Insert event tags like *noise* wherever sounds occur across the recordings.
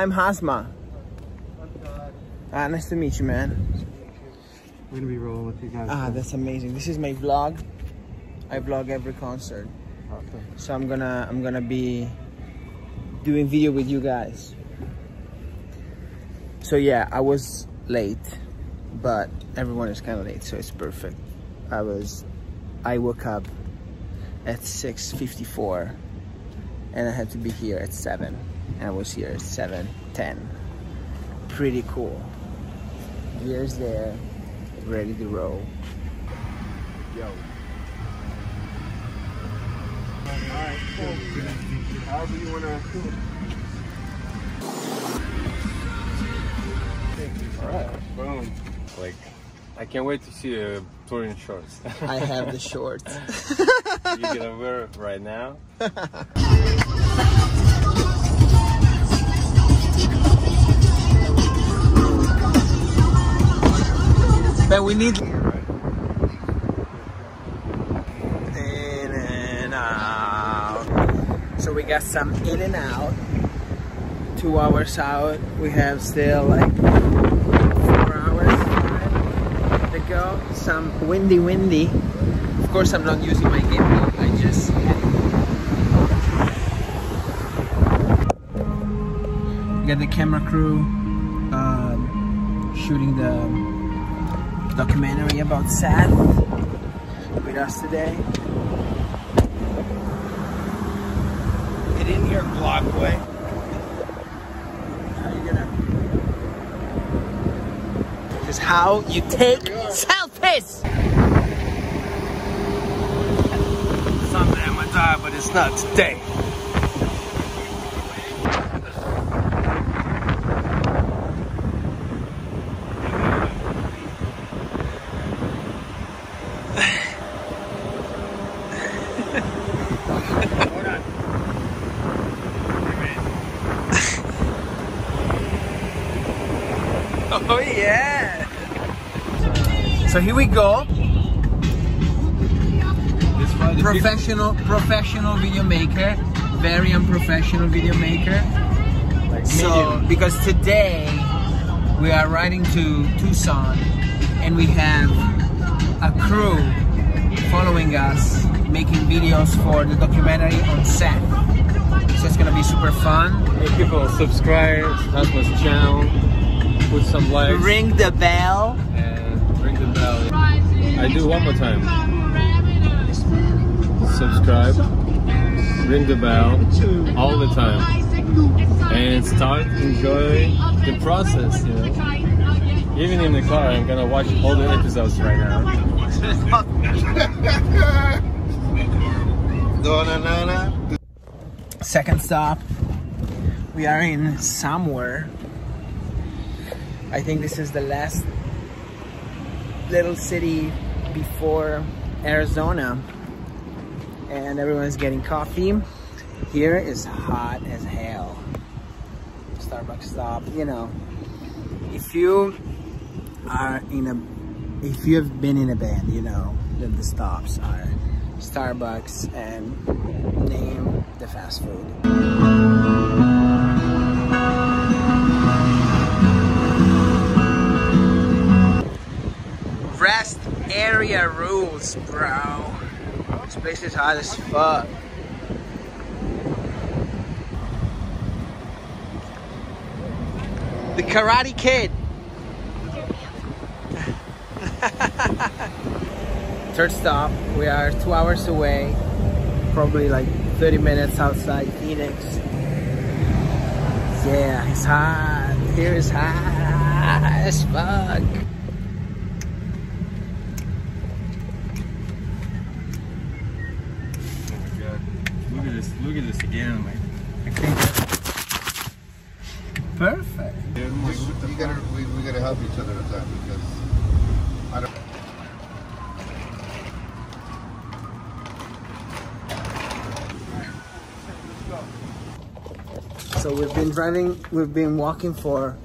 I'm Hasma. Uh, nice to meet you, man. We're gonna be rolling with you guys. Ah, that's amazing. This is my vlog. I vlog every concert. awesome. So I'm gonna I'm gonna be doing video with you guys. So yeah, I was late, but everyone is kind of late, so it's perfect. I was I woke up at 6:54 and I had to be here at 7 and I was here at 7:10. Pretty cool. Gears there, ready to roll. Yo. Alright, cool. However you wanna. Alright, boom. Like, I can't wait to see you touring shorts. I have the *laughs* shorts. You're gonna wear it right now. *laughs* we need in and out. So we got some in and out. Two hours out. We have still like four hours to go. Some windy, windy. Of course, I'm not using my gimbal. I just we got the camera crew um, shooting the documentary about Sad with us today. Get in here, boy. How you gonna? This is how you take selfies. Someday I'm gonna die, but it's not today. Oh yeah. So here we go. Professional, professional video maker. Very unprofessional video maker. like So, because today we are riding to Tucson and we have a crew following us making videos for the documentary on set. So it's gonna be super fun. Hey, people, subscribe to Hasma's channel, put some likes, Ring the bell. and ring the bell. I do one more time. Subscribe, ring the bell all the time, and start enjoying the process. You know, even in the car, I'm gonna watch all the episodes right now. *laughs* Second stop. We are in somewhere. I think this is the last little city before Arizona. And everyone's getting coffee. Here is hot as hell. Starbucks stop, you know. If you are in a if you have been in a band, you know that the stops are Starbucks and name the fast food. Rest area rules, bro. This place is hot as fuck. The Karate Kid. *laughs* Third stop. We are two hours away. Probably like 30 minutes outside Phoenix. Yeah, it's hot. Here is hot as fuck. Look at this! Look at this again, like. Perfect. You gotta, we, we gotta help each other with that because I don't. So we've been driving, we've been walking for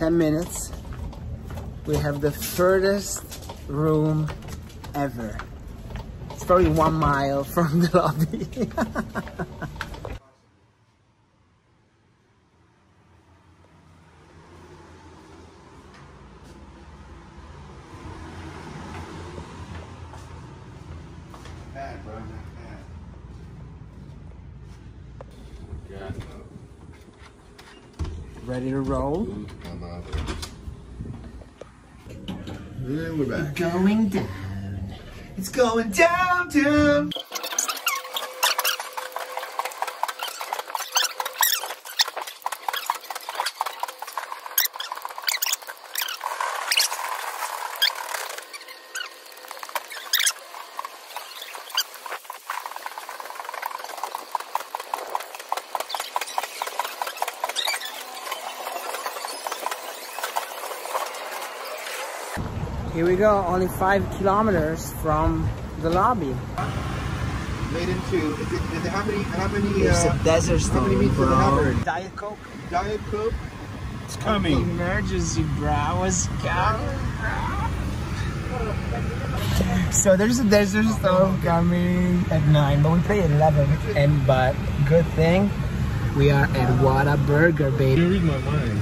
10 minutes. We have the furthest room ever. It's probably one mile from the lobby. Ready to roll? I'm. Then we're back. Going down. It's going down, down. Here we go, only five kilometers from the lobby. Made into. Is it, is it how many? How many? It's Uh, a desert how many storm, meats do have bro. Diet Coke. Diet Coke. It's coming. Emergency, bro. What's coming, So there's a desert storm coming at 9, but we pay 11. And but good thing, we are at Whataburger, baby. You read my mind.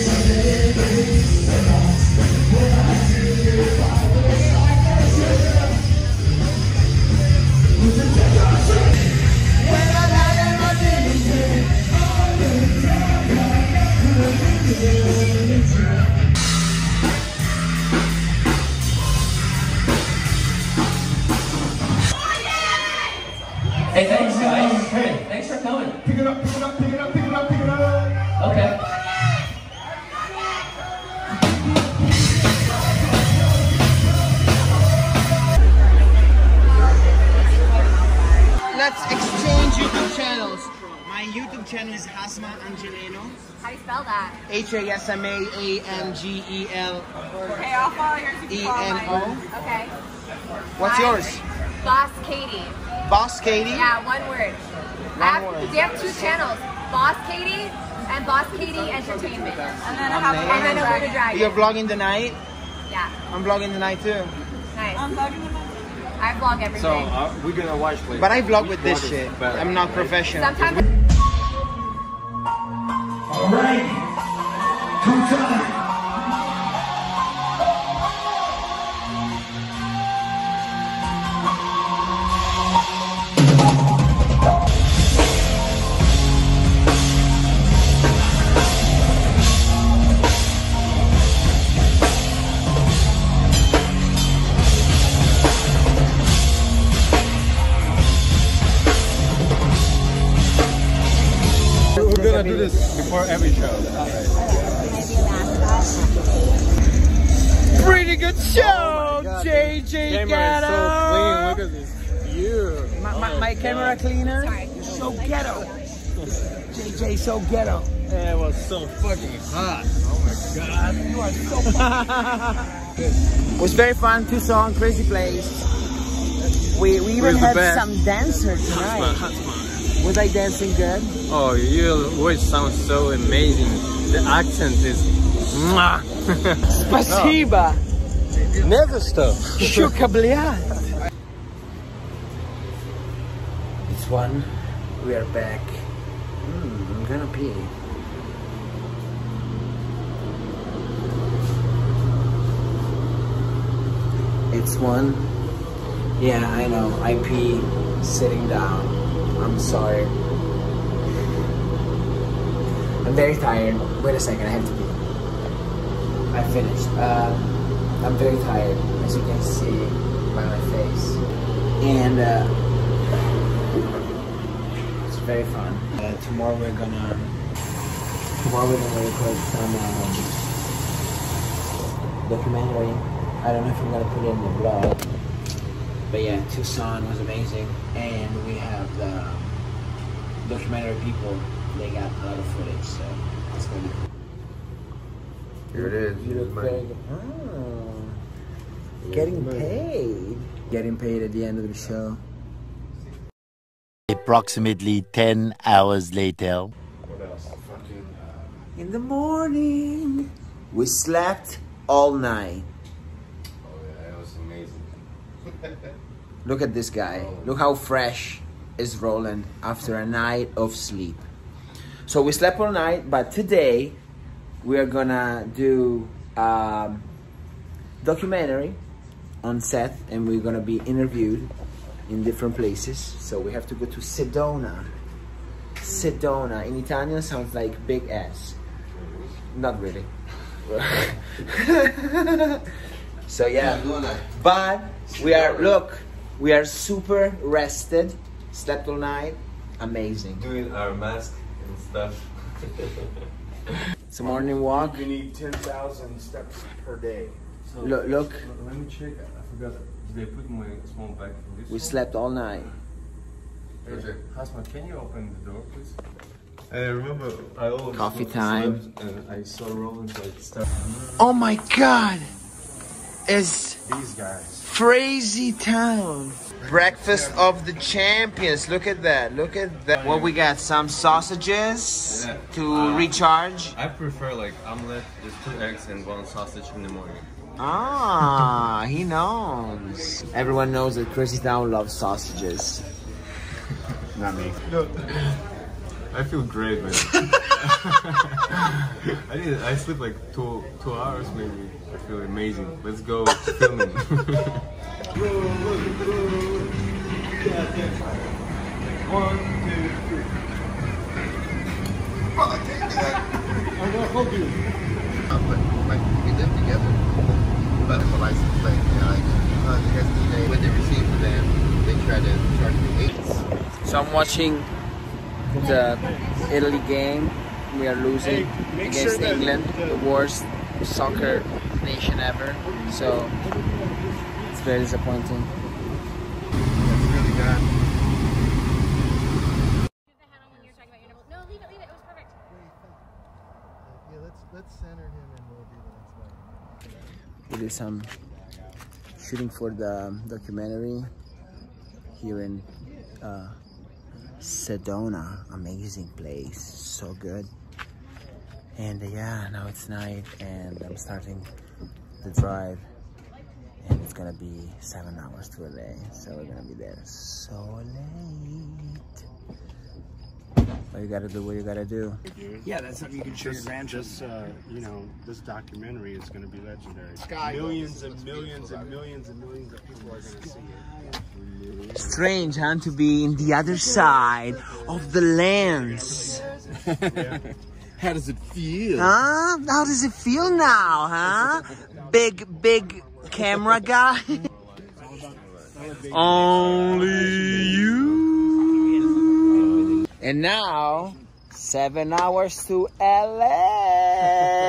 Hey, thanks, guys. Hey, thanks for coming. Pick it up. Pick it up. Pick it up. Pick it up. Pick it up. Okay. Let's exchange YouTube channels. My YouTube channel is Hasma Angeleno. How do you spell that? H A S M A A N G E L Okay, I'll follow yours. you follow E-N-O. Okay. What's Mine- yours? Boss Katie. Bosskatie? Yeah, one word. One I have, word. They have two channels. Boss Katie and Bosskatie Entertainment. And then I have Amazing. and then Aluna Dragon. You're vlogging tonight? Yeah, I'm vlogging the night too. nice. I vlog every day. So uh, we're gonna watch later. But I vlog with this shit. better, I'm not right? professional. Sometimes We're gonna do this before every show. Pretty good show, oh JJ Camera is so clean. Ghetto. Look at this view. My, my, my camera cleaner. You're so ghetto. JJ, so ghetto. It was so fucking hot. Oh my god. You are so *laughs* It was very fun. Tucson, crazy place. We, we even the had some dancer tonight. Was I dancing good? Oh, your voice sounds so amazing. The accent is. Mwah. Спасибо. *laughs* Never stop. Щука, *laughs* блядь. It's one. We are back. Mm, I'm gonna pee. It's one. Yeah, I know. I pee sitting down. I'm sorry. I'm very tired. Wait a second, I have to pee. I finished. Uh, I'm very tired, as you can see by my face. And uh, it's very fun. Uh, tomorrow we're gonna tomorrow we're gonna record some um, documentary. I don't know if I'm gonna put it in the blog. But yeah, Tucson was amazing, and we have the um, documentary people. They got a lot of footage, so it's gonna be cool. Here it is. You look My- very good. Oh. Getting paid. Getting paid at the end of the show. Approximately 10 hours later. Fucking, uh, In the morning, we slept all night. oh yeah, it was amazing. Look at this guy. Look how fresh is Roland after a night of sleep. So we slept all night, but today we are gonna do um, documentary on set, and we're gonna be interviewed in different places. So we have to go to Sedona. Sedona in Italian sounds like big ass. Not really. *laughs* *laughs* so yeah, but we are look, we are super rested. Slept all night. Amazing. Doing our mask and stuff. It's a morning walk. You need 10,000 steps per day. So, Look, look, Let me check. I forgot. Did I put my small bag in this we one? slept all night. Hey, Hasma, can you open the door, please? I remember I always Coffee time. and I saw Roland so I started. Oh my god! It's These guys. crazy town. Breakfast of the champions. Look at that. Look at that. What we got? Some sausages Yeah. to Uh, recharge. I prefer like omelette, just two eggs and one sausage in the morning. Ah, he knows. Everyone knows that Crazy Town loves sausages. Not me. I feel great, man. *laughs* *laughs* I did. I sleep like two two hours maybe. I feel amazing. Let's go filming. But like we live together. Medical license plate, you know, like uh, the SDA, when they receive for them, they try to charge me eight. So I'm watching the Italy game. We are losing against England, the worst soccer nation ever. So it's very disappointing. That's really bad. Let's let's center him and we'll do the next one. We did some shooting for the documentary here in uh, Sedona. Amazing place, so good. And uh, yeah, now it's night and I'm starting the drive. And it's gonna be seven hours to LA, so we're gonna be there so late. What you gotta do, what you gotta do. Yeah, that's something you can show your grandchildren. This, uh, you know, this documentary is going to be legendary. Sky millions and millions and millions and millions of people are going to see it. Strange, huh? To be in the other side of the lens. *laughs* How does it feel? Huh? How does it feel now, huh? Big, big camera guy. *laughs* Only you. And now, seven hours to LA.